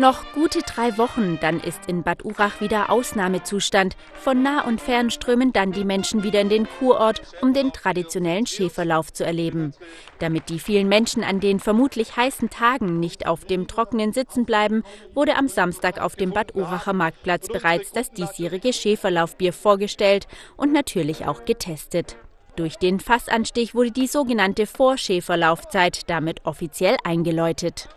Noch gute drei Wochen, dann ist in Bad Urach wieder Ausnahmezustand. Von nah und fern strömen dann die Menschen wieder in den Kurort, um den traditionellen Schäferlauf zu erleben. Damit die vielen Menschen an den vermutlich heißen Tagen nicht auf dem Trockenen sitzen bleiben, wurde am Samstag auf dem Bad Uracher Marktplatz bereits das diesjährige Schäferlaufbier vorgestellt und natürlich auch getestet. Durch den Fassanstich wurde die sogenannte Vorschäferlaufzeit damit offiziell eingeläutet.